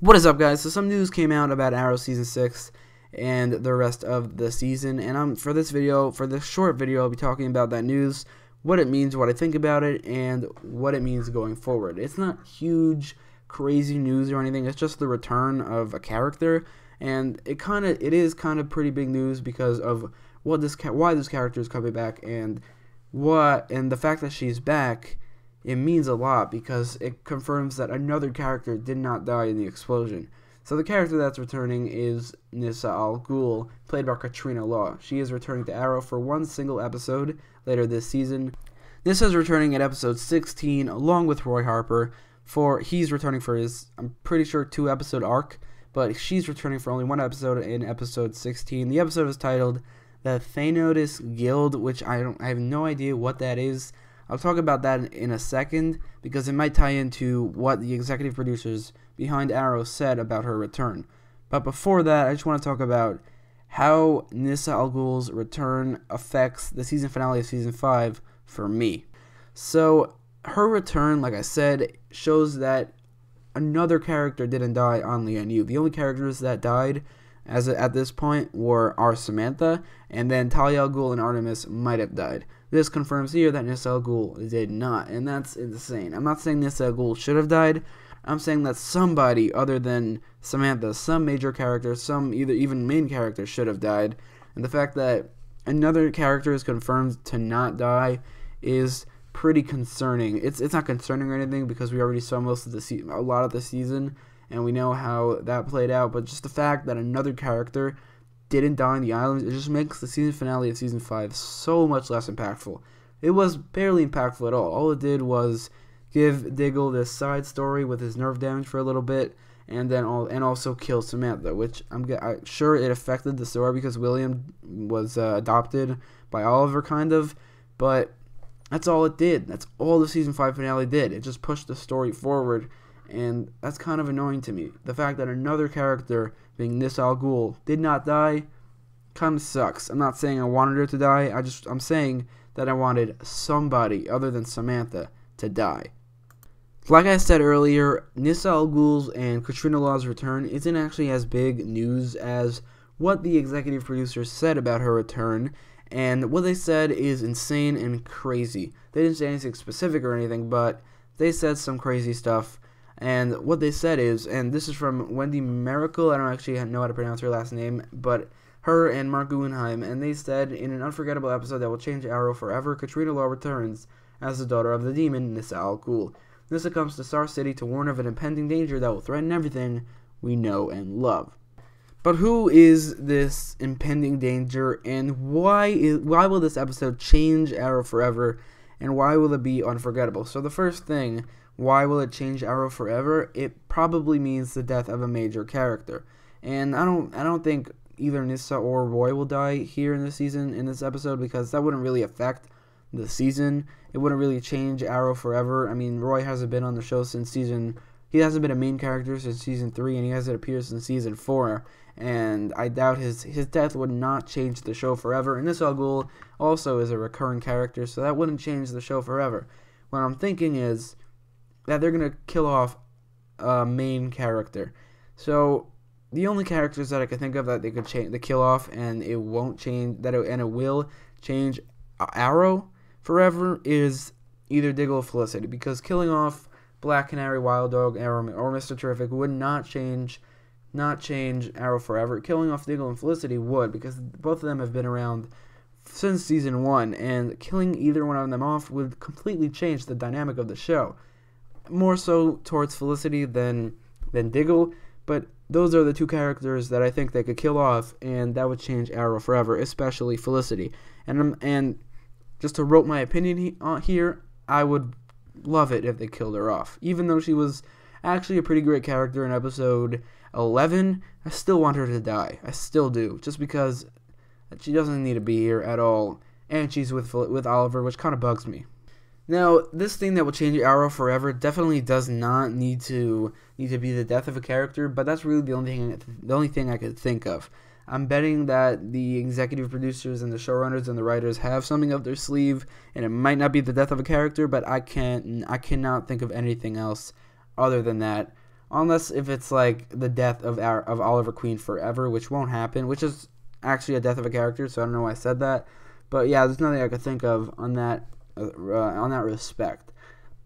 What is up, guys? So some news came out about Arrow season six and the rest of the season, and I'm for this video, for this short video, I'll be talking about that news, what it means, what I think about it, and what it means going forward. It's not huge, crazy news or anything. It's just the return of a character, and it kind of it is kind of pretty big news because of what this why this character is coming back and what and the fact that she's back it means a lot because it confirms that another character did not die in the explosion. So the character that's returning is Nyssa Al Ghul, played by Katrina Law. She is returning to Arrow for one single episode later this season. Nyssa is returning at episode 16 along with Roy Harper for he's returning for his I'm pretty sure two episode arc, but she's returning for only one episode in episode 16. The episode is titled The Thanatos Guild, which I don't I have no idea what that is. I'll talk about that in a second because it might tie into what the executive producers behind Arrow said about her return. But before that, I just want to talk about how Nyssa Al Ghul's return affects the season finale of season 5 for me. So, her return, like I said, shows that another character didn't die on Lian The only characters that died as at this point were our Samantha, and then Talia al Ghul and Artemis might have died. This confirms here that Al Ghul did not, and that's insane. I'm not saying Nyssa Al Ghul should have died. I'm saying that somebody other than Samantha, some major character, some either even main character should have died. And the fact that another character is confirmed to not die is pretty concerning. It's it's not concerning or anything because we already saw most of the se- a lot of the season and we know how that played out. But just the fact that another character didn't die on the island, it just makes the season finale of season five so much less impactful. It was barely impactful at all. All it did was give Diggle this side story with his nerve damage for a little bit, and then all and also kill Samantha, which I'm, I'm sure it affected the story because William was uh, adopted by Oliver, kind of, but that's all it did. That's all the season five finale did. It just pushed the story forward and that's kind of annoying to me. The fact that another character, being Nyssa Al Ghul, did not die kind of sucks. I'm not saying I wanted her to die. I just I'm saying that I wanted somebody other than Samantha to die. Like I said earlier, Nyssa Al Ghul's and Katrina Law's return isn't actually as big news as what the executive producers said about her return, and what they said is insane and crazy. They didn't say anything specific or anything, but they said some crazy stuff and what they said is, and this is from Wendy Mericle, I don't actually know how to pronounce her last name, but her and Marc Guggenheim, and they said in an unforgettable episode that will change Arrow forever, Katrina Law returns as the daughter of the demon Nyssa Al Ghul. Nyssa comes to Star City to warn of an impending danger that will threaten everything we know and love. But who is this impending danger, and why is why will this episode change Arrow forever, and why will it be unforgettable? So the first thing why will it change Arrow forever? It probably means the death of a major character. And I don't I don't think either Nyssa or Roy will die here in this season in this episode because that wouldn't really affect the season. It wouldn't really change Arrow forever. I mean, Roy hasn't been on the show since season he hasn't been a main character since season 3 and he hasn't appeared since season 4 and I doubt his his death would not change the show forever. And this Al also is a recurring character, so that wouldn't change the show forever. What I'm thinking is that they're gonna kill off a main character. So the only characters that I could think of that they could change the kill off and it won't change that it, and it will change uh, Arrow forever is either Diggle or Felicity because killing off Black Canary, Wild Dog, Arrow, or Mr. Terrific would not change not change Arrow forever. Killing off Diggle and Felicity would because both of them have been around since season one, and killing either one of them off would completely change the dynamic of the show more so towards Felicity than than Diggle, but those are the two characters that I think they could kill off, and that would change Arrow forever, especially Felicity. And and just to wrote my opinion uh, here, I would love it if they killed her off, even though she was actually a pretty great character in episode 11. I still want her to die. I still do, just because she doesn't need to be here at all, and she's with with Oliver, which kind of bugs me. Now, this thing that will change Arrow forever definitely does not need to need to be the death of a character, but that's really the only thing the only thing I could think of. I'm betting that the executive producers and the showrunners and the writers have something up their sleeve, and it might not be the death of a character, but I can't I cannot think of anything else other than that. unless if it's like the death of our, of Oliver Queen forever, which won't happen, which is actually a death of a character, so I don't know why I said that. But yeah, there's nothing I could think of on that uh, on that respect.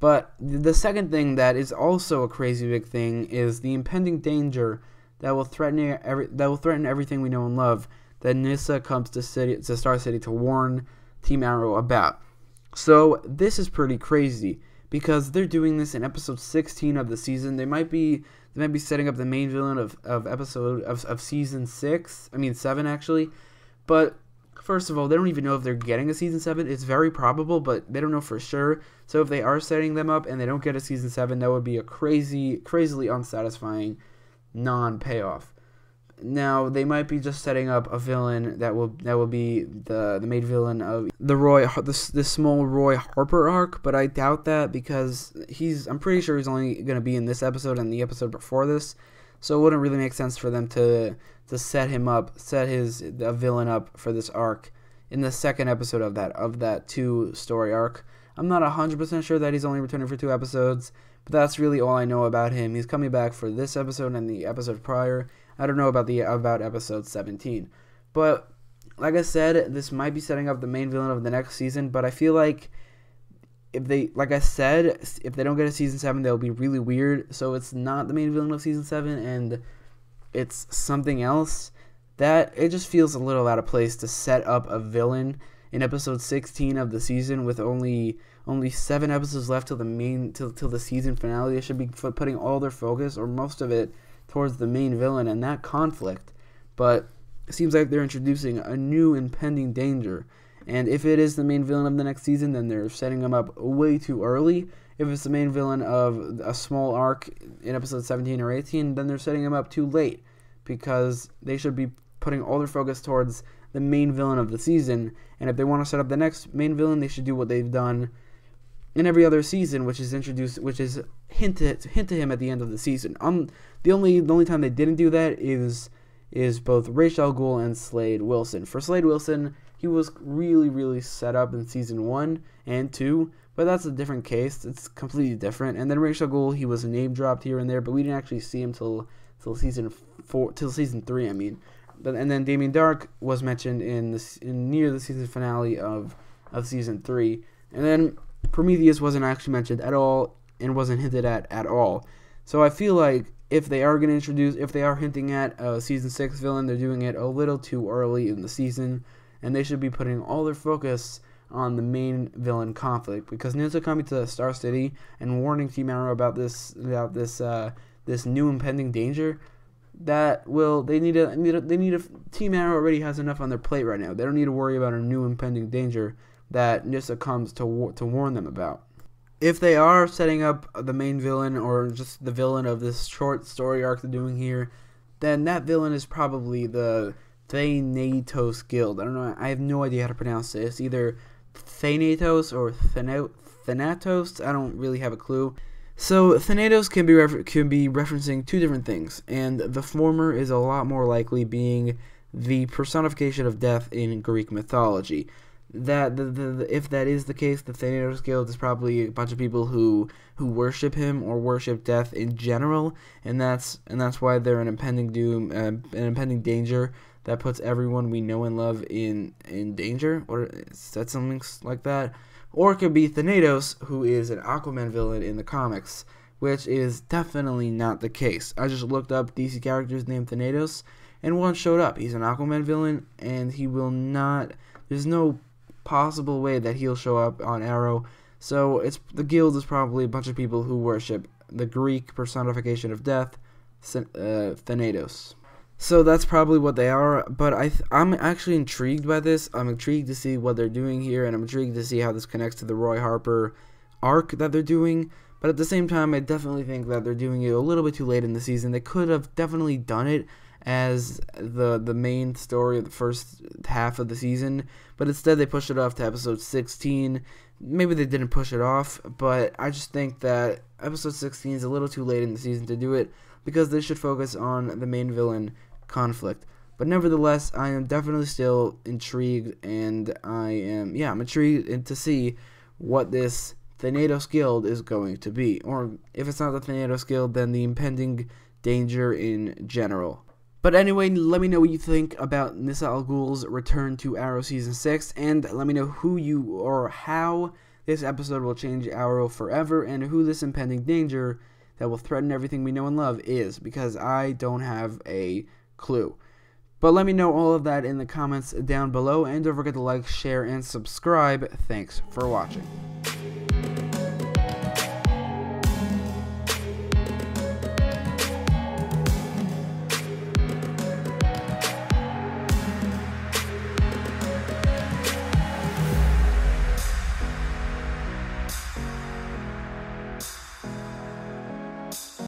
But the second thing that is also a crazy big thing is the impending danger that will threaten every that will threaten everything we know and love that Nyssa comes to city to Star City to warn Team Arrow about. So this is pretty crazy because they're doing this in episode 16 of the season. They might be they might be setting up the main villain of, of episode of, of season six. I mean seven actually. But first of all, they don't even know if they're getting a season seven. It's very probable, but they don't know for sure. So if they are setting them up and they don't get a season seven, that would be a crazy, crazily unsatisfying non payoff. Now they might be just setting up a villain that will that will be the the main villain of the Roy the, the small Roy Harper arc, but I doubt that because he's I'm pretty sure he's only going to be in this episode and the episode before this, so it wouldn't really make sense for them to to set him up, set his a villain up for this arc in the second episode of that of that two story arc. I'm not 100% sure that he's only returning for two episodes, but that's really all I know about him. He's coming back for this episode and the episode prior I don't know about the about episode 17. But like I said, this might be setting up the main villain of the next season, but I feel like if they like I said, if they don't get a season 7, they'll be really weird. So it's not the main villain of season 7 and it's something else that it just feels a little out of place to set up a villain in episode 16 of the season with only only 7 episodes left till the main till till the season finale. They should be putting all their focus or most of it towards the main villain and that conflict. But it seems like they're introducing a new impending danger. And if it is the main villain of the next season, then they're setting him up way too early. If it's the main villain of a small arc in episode 17 or 18, then they're setting him up too late because they should be putting all their focus towards the main villain of the season. And if they want to set up the next main villain, they should do what they've done in every other season, which is introduced, which is hint to, hint to him at the end of the season. Um, the only the only time they didn't do that is is both Ra's al Ghul and Slade Wilson. For Slade Wilson, he was really really set up in season one and two, but that's a different case. It's completely different. And then Ra's al Ghul, he was name dropped here and there, but we didn't actually see him till till season four, till season three. I mean, but and then Damien Darhk was mentioned in this in near the season finale of of season three, and then Prometheus wasn't actually mentioned at all and wasn't hinted at at all. So I feel like if they are going to introduce, if they are hinting at a season six villain, they're doing it a little too early in the season, and they should be putting all their focus on the main villain conflict because Nyssa coming to Star City and warning Team Arrow about this about this uh, this new impending danger that will they need a, they need a Team Arrow already has enough on their plate right now. They don't need to worry about a new impending danger that Nyssa comes to to warn them about. If they are setting up the main villain or just the villain of this short story arc they're doing here, then that villain is probably the Thanatos Guild. I don't know. I have no idea how to pronounce. It's either Thanatos or Thanatos. I don't really have a clue. So Thanatos can be can be referencing two different things, and the former is a lot more likely being the personification of death in Greek mythology that the, the, the, if that is the case, the Thanatos Guild is probably a bunch of people who who worship him or worship death in general, and that's and that's why they're an impending doom, uh, an impending danger that puts everyone we know and love in in danger, or that something like that? Or it could be Thanatos, who is an Aquaman villain in the comics, which is definitely not the case. I just looked up DC characters named Thanatos, and one showed up. He's an Aquaman villain, and he will not. There's no possible way that he'll show up on Arrow. So it's the guild is probably a bunch of people who worship the Greek personification of death, uh, Thanatos. So that's probably what they are. But I I'm actually intrigued by this. I'm intrigued to see what they're doing here, and I'm intrigued to see how this connects to the Roy Harper arc that they're doing. But at the same time, I definitely think that they're doing it a little bit too late in the season. They could have definitely done it as the the main story of the first half of the season, but instead they pushed it off to episode 16. Maybe they didn't push it off, but I just think that episode 16 is a little too late in the season to do it because they should focus on the main villain conflict. But nevertheless, I am definitely still intrigued, and I am yeah, I'm intrigued to see what this Thanatos Guild is going to be. Or if it's not the Thanatos Guild, then the impending danger in general. But anyway, let me know what you think about Nyssa Al Ghul's return to Arrow Season 6, and let me know who you or how this episode will change Arrow forever, and who this impending danger that will threaten everything we know and love is, because I don't have a clue. But let me know all of that in the comments down below, and don't forget to like, share, and subscribe. Thanks for watching.